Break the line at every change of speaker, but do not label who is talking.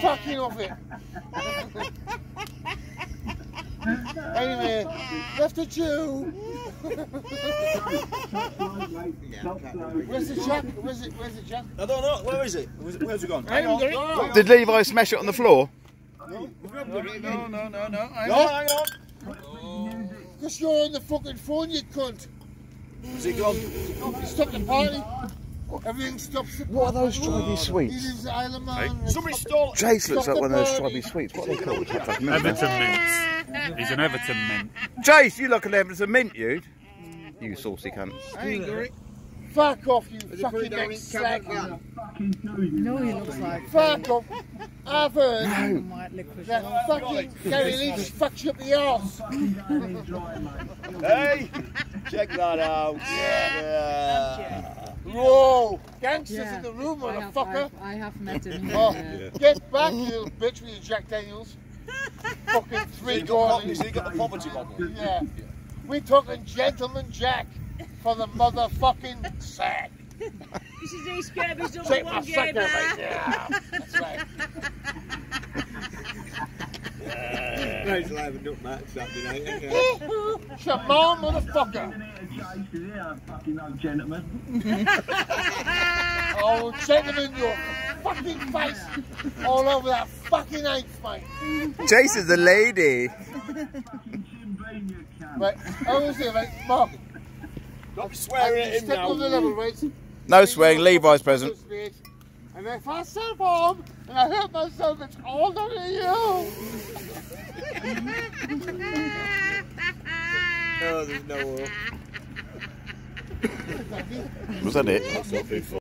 Fucking off it. anyway, left a Jew. Where's the jack? Where's it? Where's the jack?
I don't know. Where is it? Where's it, where's it gone?
Hang on.
Did Levi smash it on the floor?
No, no, no, no, no. Hang
No,
on.
hang on.
Because you're on the fucking phone, you cunt.
Is it gone?
Stop the party. Everything stops. The
What are those strawberry sweets?
lives at Isle of Man.
Somebody stole it.
Jace looks like one of those
the
sweets. What are they called? I can't remember.
Everton mint. He's an Everton mint.
Jace, you look an Everton mint, you. You saucy cunt.
I ain't got it. Fuck off, you fucking ex-slag.
No, he looks like
Fuck off. I've heard
white licorice.
that fucking Gary Leach fucks you up the arse.
Hey, check that out. Yeah.
Whoa, gangsters
Yeah.
in the room,
I have,
motherfucker.
I, I have met him.
Oh,
yeah.
get back, you little bitch, with your Jack Daniels. fucking
So
three
he got,
dollars.
so he got the poverty bottle.
Yeah. We're talking gentleman Jack for the motherfucking sack.
This is East Kirby's number
Take
one
sack
gamer.
right now. That's right.
Nice live up Matt Saturday night. ain't it?
Shamon, motherfucker. Oh, gentlemen, your fucking face all over that fucking eighth, mate.
Jace is a lady.
Right, I was there, mate. Mark,
Don't be swearing at him
step on the
now.
level, right?
No swearing, Levi's present.
And if I self harm and I hurt myself, it's all down to you.
Oh, there's no hope.
Was that it?